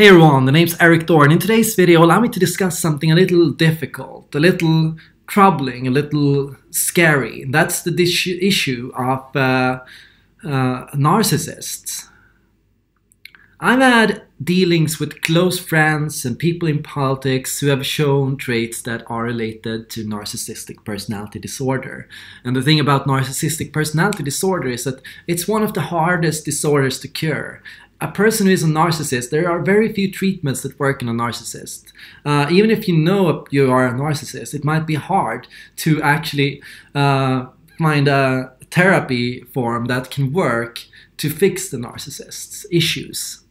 Hey everyone, the name's Erik Thor and in today's video allow me to discuss something a little difficult, a little troubling, a little scary. That's the issue of uh, uh, narcissists. I've had dealings with close friends and people in politics who have shown traits that are related to narcissistic personality disorder. And the thing about narcissistic personality disorder is that it's one of the hardest disorders to cure a person who is a narcissist, there are very few treatments that work on a narcissist. Uh, even if you know you are a narcissist, it might be hard to actually uh, find a therapy form that can work to fix the narcissist's issues.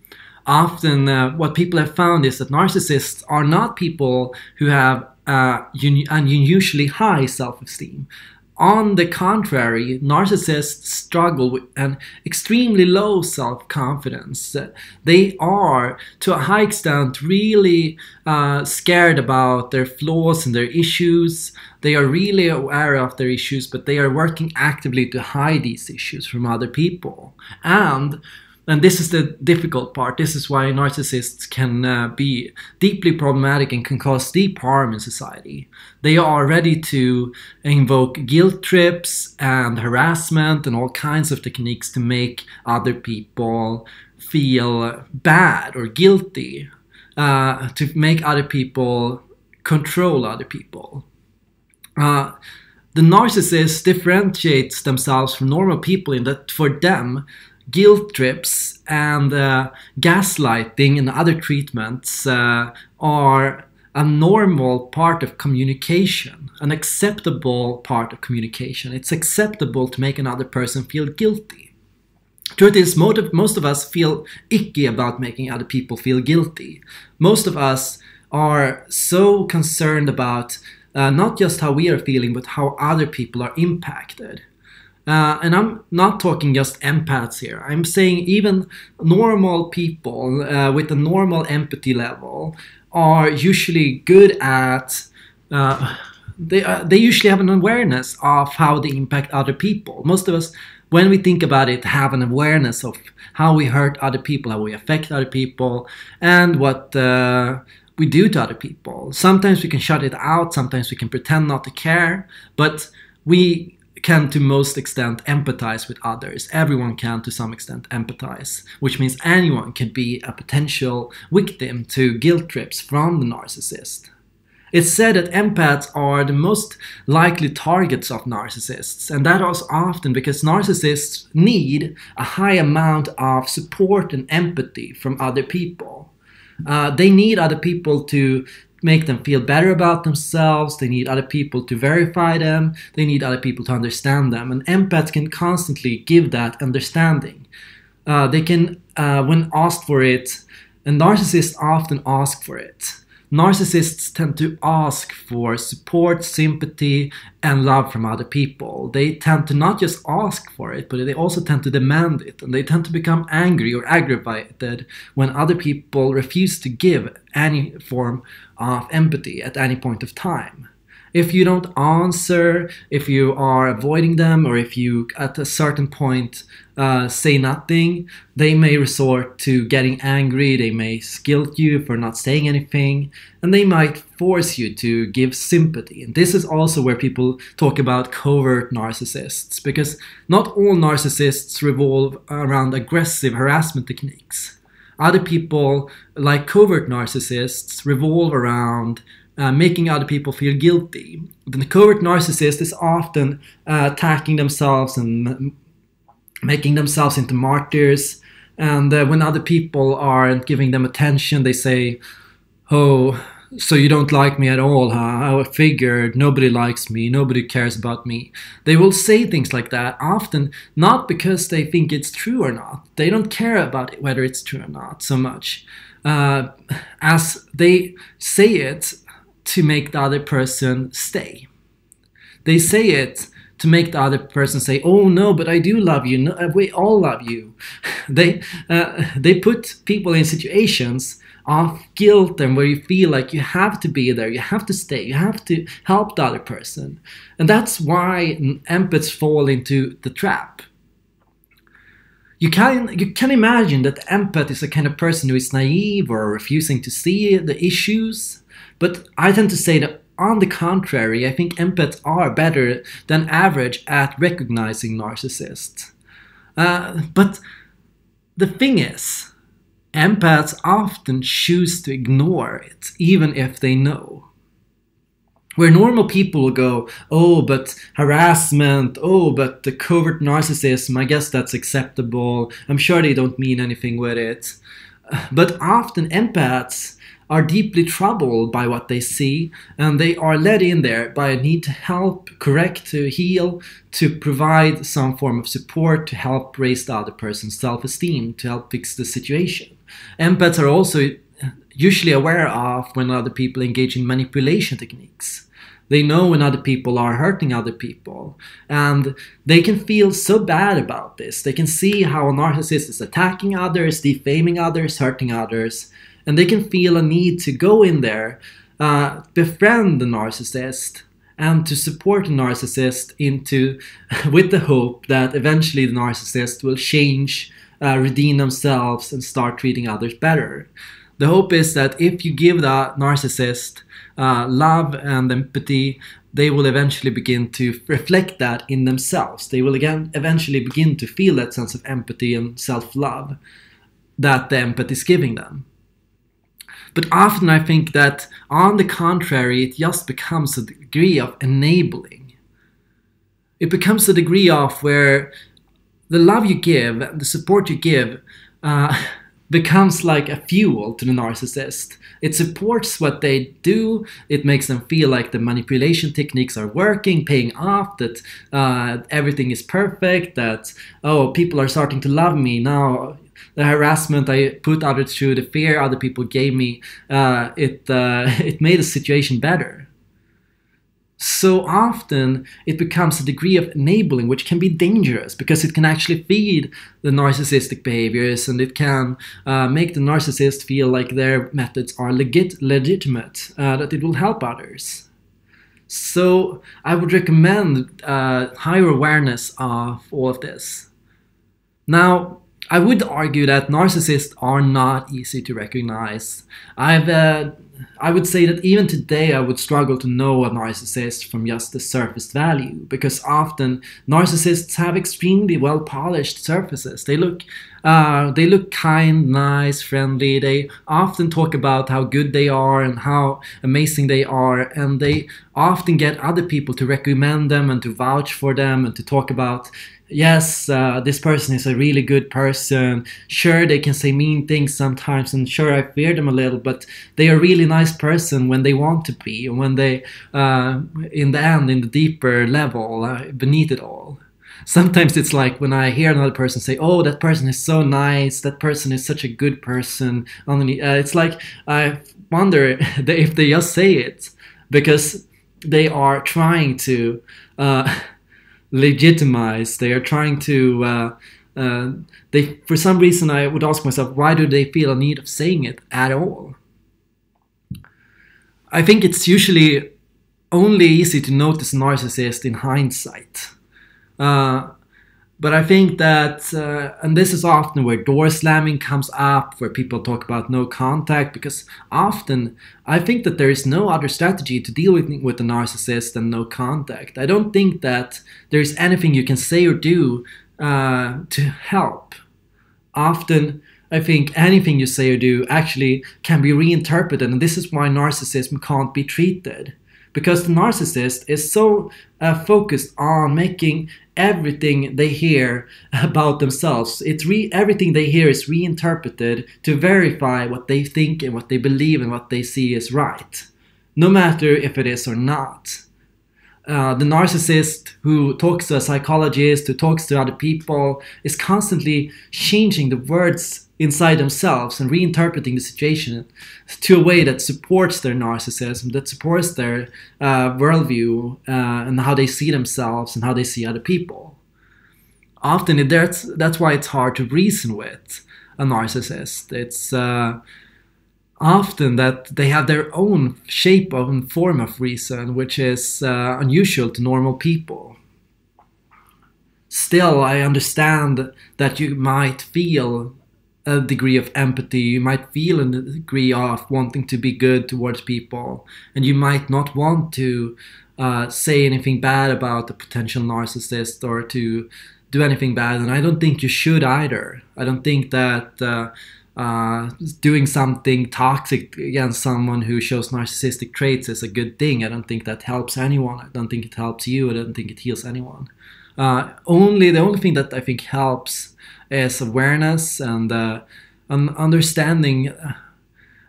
Often, uh, what people have found is that narcissists are not people who have uh, un- unusually high self esteem. On the contrary, narcissists struggle with an extremely low self confidence. They are, to a high extent, really uh, scared about their flaws and their issues. They are really aware of their issues, but they are working actively to hide these issues from other people. And and this is the difficult part. This is why narcissists can uh, be deeply problematic and can cause deep harm in society. They are ready to invoke guilt trips and harassment and all kinds of techniques to make other people feel bad or guilty, uh, to make other people control other people. Uh, the narcissist differentiates themselves from normal people in that for them, guilt trips and uh, gaslighting and other treatments uh, are a normal part of communication, an acceptable part of communication. It's acceptable to make another person feel guilty. Truth is, most of us feel icky about making other people feel guilty. Most of us are so concerned about uh, not just how we are feeling, but how other people are impacted. Uh, and I'm not talking just empaths here. I'm saying even normal people uh, with a normal empathy level are usually good at. Uh, they uh, they usually have an awareness of how they impact other people. Most of us, when we think about it, have an awareness of how we hurt other people, how we affect other people, and what uh, we do to other people. Sometimes we can shut it out. Sometimes we can pretend not to care, but we can to most extent empathize with others. Everyone can to some extent empathize, which means anyone can be a potential victim to guilt trips from the narcissist. It's said that empaths are the most likely targets of narcissists, and that is often because narcissists need a high amount of support and empathy from other people. Uh, they need other people to make them feel better about themselves. They need other people to verify them. They need other people to understand them. And empaths can constantly give that understanding. Uh, they can, uh, when asked for it, and narcissists often ask for it. Narcissists tend to ask for support, sympathy, and love from other people. They tend to not just ask for it, but they also tend to demand it. And they tend to become angry or aggravated when other people refuse to give any form of empathy at any point of time if you don't answer, if you are avoiding them, or if you at a certain point uh, say nothing, they may resort to getting angry, they may guilt you for not saying anything, and they might force you to give sympathy. And this is also where people talk about covert narcissists, because not all narcissists revolve around aggressive harassment techniques. Other people, like covert narcissists, revolve around uh, making other people feel guilty. The covert narcissist is often uh, attacking themselves and making themselves into martyrs. And uh, when other people aren't giving them attention, they say, Oh, so you don't like me at all, huh? I figured nobody likes me, nobody cares about me. They will say things like that often, not because they think it's true or not. They don't care about whether it's true or not so much. Uh, as they say it to make the other person stay. They say it to make the other person say, "Oh no, but I do love you. No, we all love you." they uh, they put people in situations of guilt and where you feel like you have to be there, you have to stay, you have to help the other person, and that's why empaths fall into the trap. You can you can imagine that empath is a kind of person who is naive or refusing to see the issues. But i tend to say that on the contrary i think empaths are better than average at recognizing narcissists. Uh, but the thing is empaths often choose to ignore it even if they know where normal people will go, oh, but harassment, oh, but the covert narcissism, I guess that's acceptable. I'm sure they don't mean anything with it. But often empaths are deeply troubled by what they see, and they are led in there by a need to help, correct, to heal, to provide some form of support to help raise the other person's self esteem, to help fix the situation. Empaths are also usually aware of when other people engage in manipulation techniques. They know when other people are hurting other people. And they can feel so bad about this. They can see how a narcissist is attacking others, defaming others, hurting others. And they can feel a need to go in there, uh, befriend the narcissist, and to support the narcissist into with the hope that eventually the narcissist will change, uh, redeem themselves, and start treating others better. The hope is that if you give the narcissist uh, love and empathy, they will eventually begin to reflect that in themselves. They will again eventually begin to feel that sense of empathy and self-love that the empathy is giving them. But often I think that, on the contrary, it just becomes a degree of enabling. It becomes a degree of where the love you give, the support you give, uh, becomes like a fuel to the narcissist. It supports what they do. It makes them feel like the manipulation techniques are working, paying off, that uh, everything is perfect, that, oh, people are starting to love me. Now, the harassment I put others through, the fear other people gave me, uh, it, uh, it made the situation better so often it becomes a degree of enabling which can be dangerous because it can actually feed the narcissistic behaviors and it can uh, make the narcissist feel like their methods are legit legitimate uh, that it will help others so i would recommend uh, higher awareness of all of this now I would argue that narcissists are not easy to recognize. I've uh, I would say that even today I would struggle to know a narcissist from just the surface value because often narcissists have extremely well polished surfaces. They look uh, they look kind, nice, friendly. They often talk about how good they are and how amazing they are, and they often get other people to recommend them and to vouch for them and to talk about yes, uh, this person is a really good person. Sure, they can say mean things sometimes, and sure, I fear them a little, but they are really nice person when they want to be, and when they, uh, in the end, in the deeper level, uh, beneath it all. Sometimes it's like when I hear another person say, "Oh, that person is so nice. That person is such a good person." Uh, it's like I wonder if they just say it because they are trying to uh, legitimize. They are trying to. Uh, uh, they, for some reason, I would ask myself, why do they feel a need of saying it at all? I think it's usually only easy to notice narcissist in hindsight. Uh, but I think that, uh, and this is often where door slamming comes up, where people talk about no contact, because often I think that there is no other strategy to deal with, with the narcissist than no contact. I don't think that there is anything you can say or do uh, to help. Often, I think anything you say or do actually can be reinterpreted, and this is why narcissism can't be treated. Because the narcissist is so uh, focused on making everything they hear about themselves. It's re- everything they hear is reinterpreted to verify what they think and what they believe and what they see is right no matter if it is or not. Uh, the narcissist who talks to a psychologist, who talks to other people, is constantly changing the words inside themselves and reinterpreting the situation to a way that supports their narcissism, that supports their uh, worldview uh, and how they see themselves and how they see other people. Often, it, that's that's why it's hard to reason with a narcissist. It's uh, often that they have their own shape and form of reason, which is uh, unusual to normal people. still, I understand that you might feel a degree of empathy, you might feel a degree of wanting to be good towards people, and you might not want to uh, say anything bad about a potential narcissist or to do anything bad. And I don't think you should either. I don't think that. Uh, uh, doing something toxic against someone who shows narcissistic traits is a good thing. I don't think that helps anyone. I don't think it helps you. I don't think it heals anyone. Uh, only the only thing that I think helps is awareness and uh, an understanding,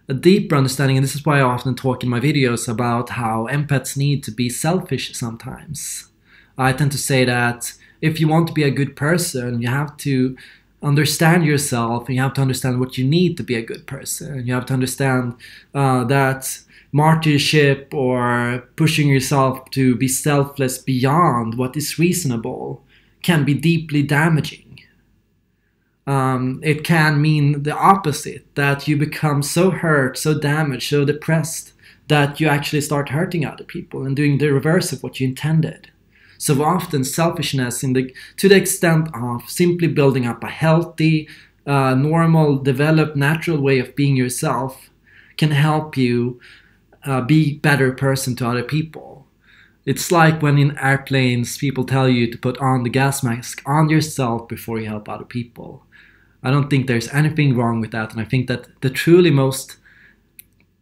a deeper understanding. And this is why I often talk in my videos about how empaths need to be selfish sometimes. I tend to say that if you want to be a good person, you have to understand yourself and you have to understand what you need to be a good person. You have to understand uh, that martyrship or pushing yourself to be selfless beyond what is reasonable can be deeply damaging. Um, it can mean the opposite that you become so hurt, so damaged, so depressed that you actually start hurting other people and doing the reverse of what you intended. So often, selfishness, in the to the extent of simply building up a healthy, uh, normal, developed, natural way of being yourself, can help you uh, be better person to other people. It's like when in airplanes people tell you to put on the gas mask on yourself before you help other people. I don't think there's anything wrong with that, and I think that the truly most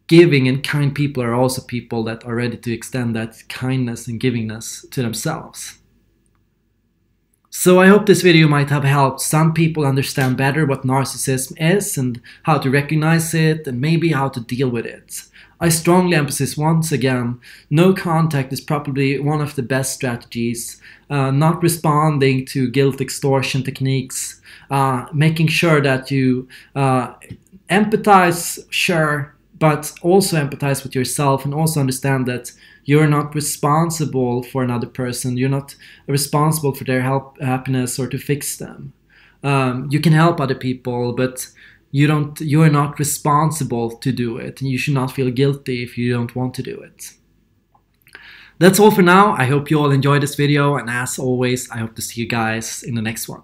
giving and kind people are also people that are ready to extend that kindness and givingness to themselves. So I hope this video might have helped some people understand better what narcissism is and how to recognize it and maybe how to deal with it. I strongly emphasize once again, no contact is probably one of the best strategies. Uh, not responding to guilt extortion techniques, uh, making sure that you uh, empathize, sure, but also empathize with yourself and also understand that you're not responsible for another person. You're not responsible for their help happiness or to fix them. Um, you can help other people but you don't you are not responsible to do it. And you should not feel guilty if you don't want to do it. That's all for now. I hope you all enjoyed this video. And as always i hope to see you guys in the next one